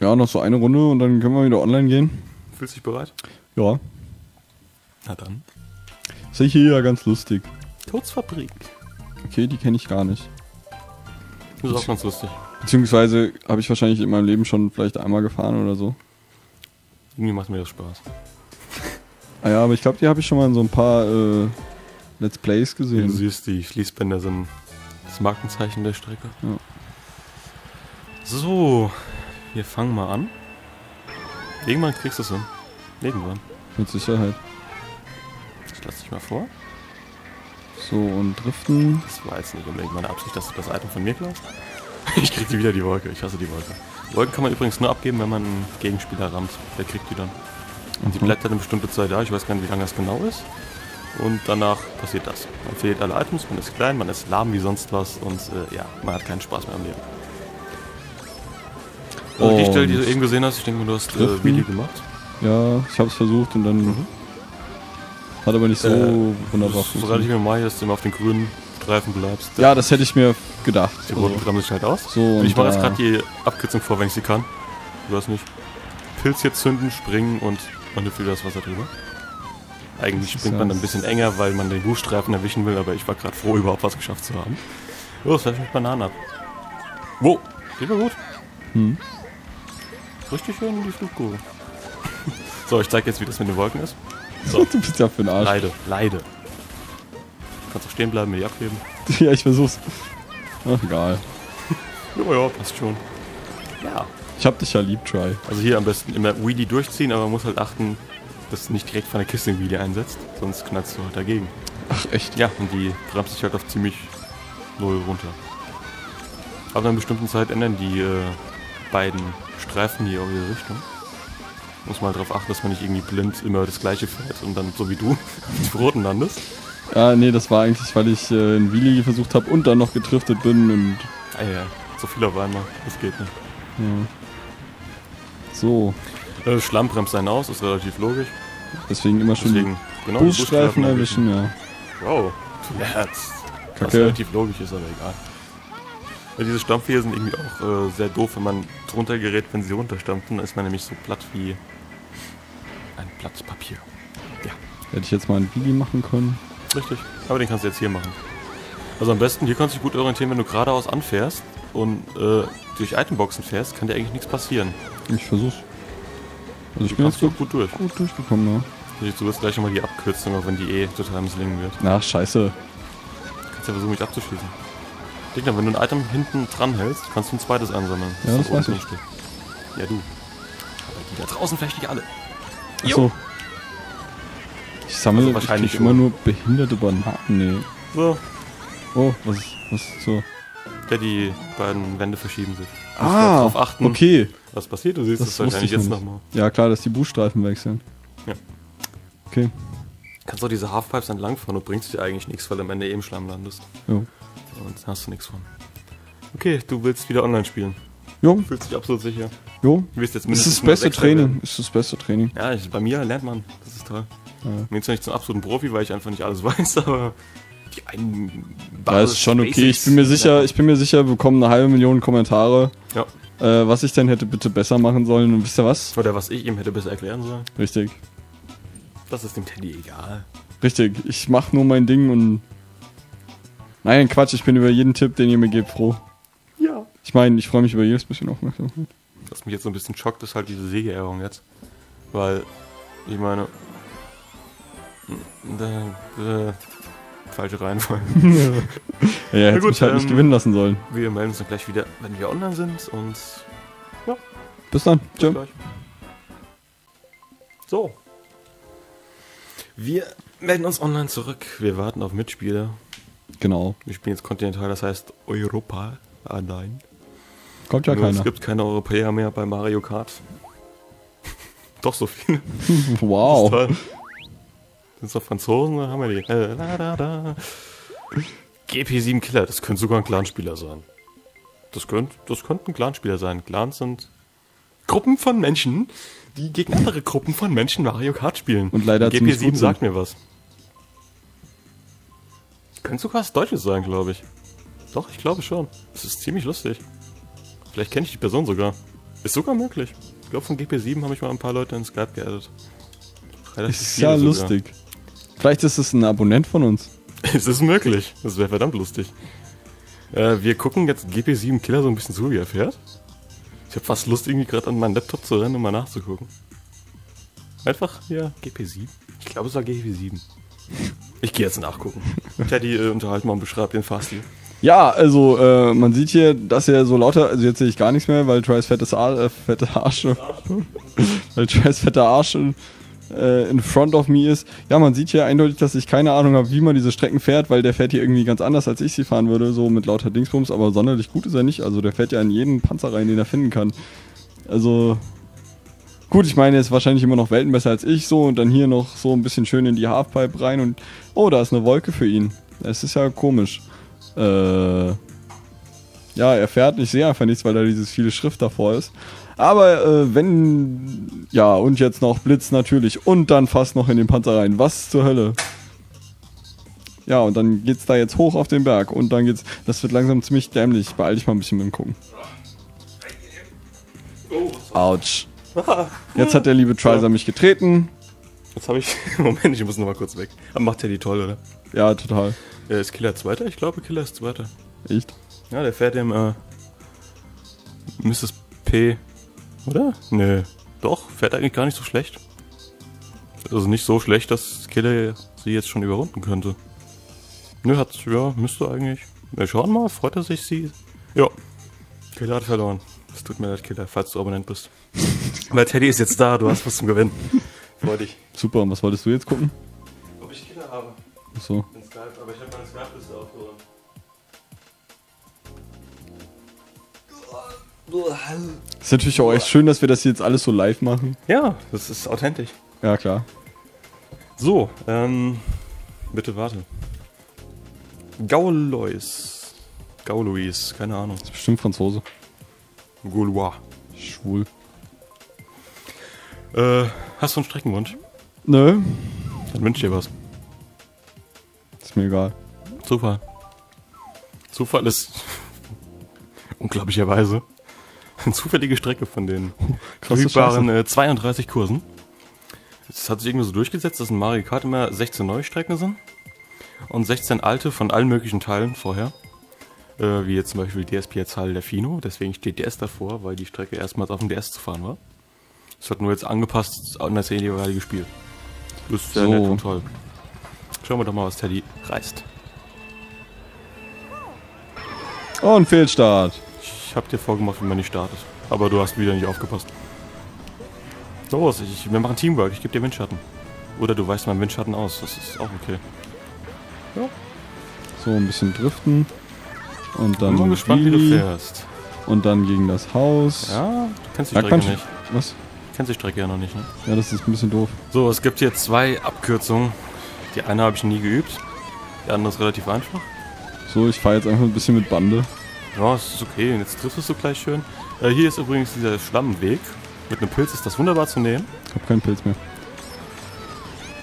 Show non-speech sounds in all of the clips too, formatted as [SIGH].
Ja, noch so eine Runde und dann können wir wieder online gehen. Fühlst du dich bereit? Ja. Na dann. Ist ja hier ja ganz lustig. Todesfabrik. Okay, die kenne ich gar nicht. Das ist auch ganz lustig. Beziehungsweise habe ich wahrscheinlich in meinem Leben schon vielleicht einmal gefahren oder so. Irgendwie macht mir das Spaß. Ah ja, aber ich glaube, die habe ich schon mal in so ein paar äh, Let's Plays Du gesehen. siehst, die Schließbänder sind das Markenzeichen der Strecke. Ja. So, wir fangen mal an. Irgendwann kriegst du es hin. Irgendwann. Mit Sicherheit. Ich lass dich mal vor. So, und Driften. Das war jetzt nicht unbedingt meine Absicht, dass du das Item von mir klaust. [LAUGHS] Ich krieg die wieder die Wolke. Ich hasse die Wolke. Wolken kann man übrigens nur abgeben, wenn man einen Gegenspieler rammt. Der kriegt die dann. Und die Mhm. bleibt dann eine bestimmte Zeit da. Ich weiß gar nicht, wie lange das genau ist. Und danach passiert das. Man verliert alle Items, man ist klein, man ist lahm wie sonst was und äh, ja, man hat keinen Spaß mehr am Leben. Also die Stelle, die du eben gesehen hast, ich denke, du hast äh. Video gemacht. Ja, ich habe es versucht und dann hat aber nicht so Äh, wunderbar Das verrate ich funktioniert. mir mal, dass du immer auf den grünen Streifen bleibst. Ja, das hätte ich mir gedacht. Die Also, roten bremsen schnell aus. so, ich mache jetzt gerade die Abkürzung vor, wenn ich sie kann. Du hast nicht. Pilz hier zünden, springen und man hüpft wieder das Wasser drüber. Eigentlich Das springt man dann ein bisschen enger, weil man den Buchstreifen erwischen will, aber ich war gerade froh, überhaupt was geschafft zu haben. Los, werf ich mit Bananen ab. Wo? Geht mir gut. Hm. Richtig schön in die Flugkurve. [LAUGHS] so, ich zeig jetzt, wie das mit den Wolken ist. So, [LAUGHS] du bist ja für den Arsch. leide, leide. Kannst auch stehen bleiben, mir die abgeben. [LAUGHS] ja, ich versuch's. Ach, egal. Ja, ja, passt schon. Ja. Ich hab dich ja lieb, Try. Also hier am besten immer Wheelie durchziehen, aber man muss halt achten, dass du nicht direkt von der Kiste ein Wheelie einsetzt, sonst knallst du halt dagegen. Ach, echt? Ja, und die bremst sich halt auf ziemlich null runter. Aber an einer bestimmten Zeit ändern die äh, beiden Streifen hier auch ihre Richtung. Muss mal darauf achten, dass man nicht irgendwie blind immer das gleiche fährt und dann so wie du [LAUGHS] auf dem roten landest. Ja, nee, das war eigentlich, weil ich äh, ein Wheelie versucht habe und dann noch getriftet bin und Ah ja, so viel auf einmal, das geht nicht. ja. So, Äh, Schlamm bremst einen aus, ist relativ logisch. deswegen immer schon Deswegen, genau, Busstreifen erwischen, ja. Wow, du lernst. Was relativ logisch ist, aber egal. Ja, diese Stampfwege sind irgendwie auch äh, sehr doof, wenn man drunter gerät, wenn sie runterstampfen. Dann ist man nämlich so platt wie ein Blatt Papier. Hätte ich jetzt mal ein Wheelie machen können. Richtig. Aber den kannst du jetzt hier machen. Also am besten, hier kannst du dich gut orientieren, wenn du geradeaus anfährst und äh, durch Itemboxen fährst, kann dir eigentlich nichts passieren. Ich versuch's. Also ich Du bin jetzt gut, gut durch. gut durchgekommen, ja. Du wirst gleich nochmal die Abkürzung, auch wenn die eh total misslingen wird. Ach, scheiße. Du kannst ja versuchen, mich abzuschließen. Digga, wenn du ein Item hinten dran hältst, kannst du ein zweites einsammeln. Ja, das da weiß ich. steht. Ja, du. Aber die da draußen vielleicht nicht alle. Achso. Ich sammle Also ich wahrscheinlich immer nur behinderte Bananen. Nee. So. Oh, was ist, was ist so? Ja, die beiden Wände verschieben sich. Du Ah, darauf achten, okay. was passiert. Du siehst Das es wahrscheinlich ich jetzt nochmal. Ja, klar, dass die Buchstreifen wechseln. Ja. Okay. Kannst auch diese Halfpipes entlangfahren und bringst dir eigentlich nichts, weil du am Ende eh im Schlamm landest. Jo. Und dann hast du nichts von. Okay, du willst wieder online spielen. Jo, Fühlst dich absolut sicher. jo. Du wirst jetzt Das ist mindestens das beste Training. werden. Ist das beste Training. Ja, ich, bei mir lernt man. Das ist toll. Ja. Ich bin zwar nicht zum absoluten Profi, weil ich einfach nicht alles [LAUGHS] weiß, aber die einen Ja, ist schon okay. Ich bin mir sicher, ich bin mir sicher, wir bekommen eine halbe Million Kommentare, man. äh, was ich denn hätte bitte besser machen sollen. Und wisst ihr was? Ja. Oder was ich ihm hätte besser erklären sollen. Richtig. Das ist dem Teddy egal. Richtig. Ich mach nur mein Ding und. Nein, Quatsch, ich bin über jeden Tipp, den ihr mir gebt, froh. Ja. Ich meine, ich freue mich über jedes bisschen Aufmerksamkeit. Was mich jetzt so ein bisschen schockt, ist halt diese Siegerehrung jetzt. Weil, ich meine. Da, äh, falsche Reihenfolge. [LAUGHS] Ja, er hätte mich halt nicht ähm, gewinnen lassen sollen. Wir melden uns dann gleich wieder, wenn wir online sind und Bis dann. bis Tschö. gleich. So. Wir melden uns online zurück. Wir warten auf Mitspieler. Genau. Wir spielen jetzt kontinental, das heißt Europa allein. Kommt ja Nur Es keiner. gibt keine Europäer mehr bei Mario Kart. [LAUGHS] Doch so viele. [LAUGHS] Wow. Toll. Sind es noch Franzosen oder haben wir die? Äh, da, da, da. GP7 Killer, das könnte sogar ein Clanspieler sein. Das könnte, das könnte ein Clanspieler sein. Clans sind Gruppen von Menschen, die gegen andere Gruppen von Menschen Mario Kart spielen. Und leider ziemlich GP7 gut sagt mir was. Könnte sogar was Deutsches sein, glaube ich. Doch, ich glaube schon. Das ist ziemlich lustig. Vielleicht kenne ich die Person sogar. Ist sogar möglich. Ich glaube, von GP7 habe ich mal ein paar Leute in Skype geaddet. Relativ Ist ja sogar. lustig. Vielleicht ist es ein Abonnent von uns. [LAUGHS] Es ist möglich. Das wäre verdammt lustig. Äh, wir gucken jetzt GP7 Killer so ein bisschen zu, wie er fährt. Ich habe fast Lust, irgendwie gerade an meinen Laptop zu rennen, um mal nachzugucken. Einfach, ja, GP7. Ich glaube, es war GP7. Ich gehe jetzt nachgucken. Teddy, äh, unterhalt mal und beschreib den Fahrstil. Ja, also äh, man sieht hier, dass er so lauter, also jetzt sehe ich gar nichts mehr, weil Trice fettes Ar äh, fette Arsche, [LAUGHS] weil Trice fetter Arsch äh, in front of me ist. Ja, man sieht hier eindeutig, dass ich keine Ahnung habe, wie man diese Strecken fährt, weil der fährt hier irgendwie ganz anders, als ich sie fahren würde, so mit lauter Dingsbums, aber sonderlich gut ist er nicht. Also der fährt ja in jeden Panzer rein, den er finden kann. Also gut, ich meine, er ist wahrscheinlich immer noch Welten besser als ich, so und dann hier noch so ein bisschen schön in die Halfpipe rein und oh, da ist eine Wolke für ihn. Es ist ja komisch. Äh, ja, er fährt, ich sehe einfach nichts, weil da dieses viele Schrift davor ist. Aber äh, wenn, ja, und jetzt noch Blitz natürlich und dann fast noch in den Panzer rein. Was zur Hölle? Ja, und dann geht's da jetzt hoch auf den Berg und dann geht's, das wird langsam ziemlich dämlich. Beeil dich mal ein bisschen mit dem Gucken. Autsch. [LAUGHS] Jetzt hat der liebe Triser mich getreten. Jetzt habe ich. [LAUGHS] Moment, ich muss noch mal kurz weg. Aber macht Teddy toll, oder? Ja, total. Äh, ist Killer Zweiter? Ich glaube, Killer ist Zweiter. Echt? Ja, der fährt dem, äh. Mrs. P. Oder? Nö. Doch, fährt eigentlich gar nicht so schlecht. Also nicht so schlecht, dass Killer sie jetzt schon überrunden könnte. Nö, hat, ja, müsste eigentlich. Wir schauen mal, freut er sich, sie. Ja. Killer hat verloren. Es tut mir leid, Killer, falls du Abonnent bist. Weil Teddy ist jetzt da, du hast was zum Gewinnen. Freu dich. Super, und was wolltest du jetzt gucken? Ob ich Killer habe? So. In Skype, aber ich habe meine Skype-Liste aufgeräumt. Ist natürlich auch echt schön, dass wir das jetzt alles so live machen. Ja, das ist authentisch. Ja, klar. So, ähm, bitte warte. Gaulois. Gaulois, keine Ahnung. Ist bestimmt Franzose. Gaulois. Schwul. Äh, hast du einen Streckenwunsch? Nö, Dann wünsch dir was. ist mir egal. Zufall. Zufall ist [LAUGHS] unglaublicherweise eine zufällige Strecke von den [LAUGHS] verfügbaren äh, 32 Kursen. Es hat sich irgendwie so durchgesetzt, dass in Mario Kart immer 16 neue Strecken sind und 16 alte von allen möglichen Teilen vorher. Äh, wie jetzt zum Beispiel DSP-Zahl der Fino, deswegen steht DS davor, weil die Strecke erstmals auf dem DS zu fahren war. Es wird nur jetzt angepasst an das jeweilige Spiel. Das ist sehr So. nett und toll. Schauen wir doch mal, was Teddy reißt. Oh, ein Fehlstart. Ich hab dir vorgemacht, wie man nicht startet. Aber du hast wieder nicht aufgepasst. Los, ich, wir machen Teamwork, ich gebe dir Windschatten. Oder du weißt meinen Windschatten aus, das ist auch okay. So, ein bisschen driften. Und dann Bin mal gespannt, wie du fährst. Und dann gegen das Haus. Ja, du kennst die Da Strecke nicht. Was? Du kennst die Strecke ja noch nicht, ne? Ja, das ist ein bisschen doof. So, es gibt hier zwei Abkürzungen. Die eine habe ich nie geübt. Die andere ist relativ einfach. So, ich fahre jetzt einfach ein bisschen mit Bande. Ja, es ist okay. Und jetzt triffst du gleich schön. Äh, hier ist übrigens dieser Schlammweg. Mit einem Pilz ist das wunderbar zu nehmen. Ich habe keinen Pilz mehr.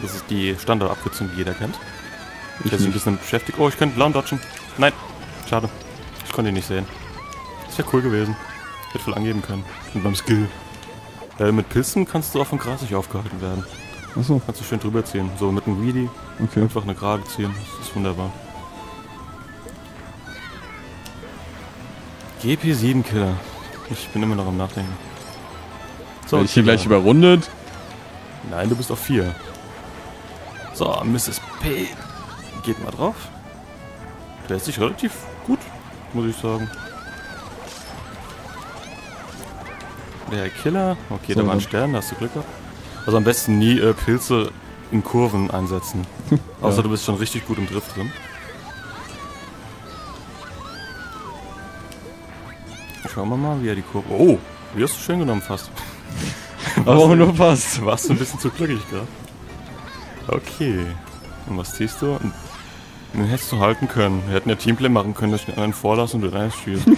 Das ist die Standardabkürzung, die jeder kennt. Ich ist ein bisschen beschäftigt. Oh, ich könnte Lawn dodgen. Nein, schade. Ich konnte ihn nicht sehen. Das wäre cool gewesen. Hätte voll angeben können. Mit meinem Skill. Äh, mit Pilzen kannst du auch vom Gras nicht aufgehalten werden. Achso, Kannst du schön drüber ziehen. So mit einem Weedy okay. einfach eine Gerade ziehen. Das ist wunderbar. GP7 Killer. Ich bin immer noch am Nachdenken. Werde ich hier gleich überrundet? Nein, du bist auf 4. So, Mrs. P. Geht mal drauf. Der ist sich relativ gut, muss ich sagen. Der Killer. Okay, So, da war ein Stern, da hast du Glück gehabt. Also am besten nie äh, Pilze in Kurven einsetzen. [LAUGHS] Außer Ja. du bist schon richtig gut im Drift drin. Schauen wir mal, wie er die Kurve. Oh, wie hast du schön genommen fast. [LAUGHS] Aber auch nur fast. Warst du ein bisschen zu glücklich gerade? Okay. Und was ziehst du? Den hättest du halten können. Wir hätten ja Teamplay machen können, dass ich den anderen vorlasse und du reinschießt. [LAUGHS]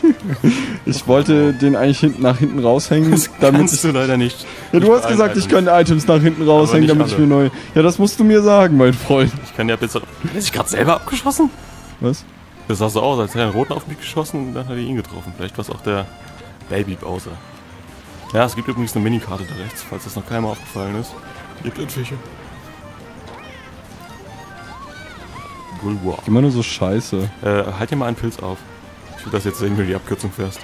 Ich wollte den eigentlich hinten nach hinten raushängen, damit Kannst ich. du leider nicht. Ja, du Nicht hast gesagt, allen ich könnte Items nach hinten raushängen, damit ich alle. mir neu. Ja, das musst du mir sagen, mein Freund. Ich kann ja jetzt. Hat er sich gerade selber abgeschossen? Was? Das sah so aus, als hätte er einen roten auf mich geschossen und dann hat er ihn getroffen. Vielleicht war es auch der Baby Bowser. Ja, es gibt übrigens eine Minikarte da rechts, falls das noch keinem aufgefallen ist. Gibt Entwicklung. Bulwa. Immer nur so scheiße. Äh, halt dir mal einen Pilz auf. Ich will das jetzt sehen, wie du die Abkürzung fährst.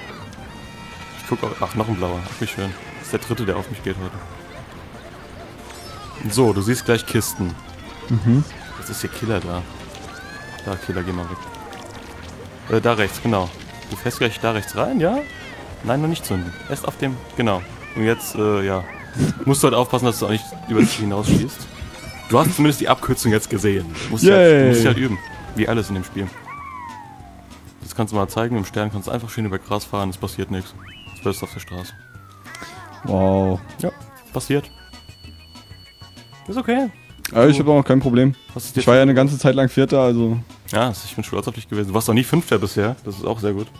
Ich guck auch. Ach, noch ein blauer. Ach, wie schön. Das ist der dritte, der auf mich geht heute. So, du siehst gleich Kisten. Mhm. Jetzt ist hier Killer da. Da, Killer, geh mal weg. Äh, da rechts, genau. Du fährst gleich da rechts rein, ja? Nein, noch nicht zünden. Erst auf dem. Genau. Und jetzt, äh, ja. Musst du halt aufpassen, dass du auch nicht über Ziel hinausschießt. Du hast zumindest die Abkürzung jetzt gesehen. Du musst, sie halt, du musst halt üben. Wie alles in dem Spiel. Das kannst du mal zeigen. Im Stern kannst du einfach schön über Gras fahren, es passiert nichts. Es bist auf der Straße. Wow. Ja, passiert. Ist okay. Aber ich habe auch noch kein Problem. Ich war ja eine ganze Zeit lang Vierter, also. Ja, ich bin stolz auf dich gewesen. Du warst doch nie Fünfter bisher. Das ist auch sehr gut. [LAUGHS]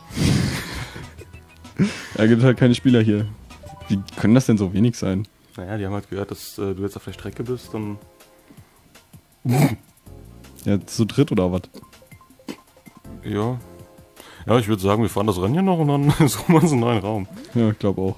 Er gibt halt keine Spieler hier. Wie können das denn so wenig sein? Naja, die haben halt gehört, dass äh, du jetzt auf der Strecke bist und Ja, zu dritt oder was? ja. Ja, ich würde sagen, wir fahren das Rennen hier noch und dann [LAUGHS] suchen wir uns einen neuen Raum. Ja, ich glaube auch.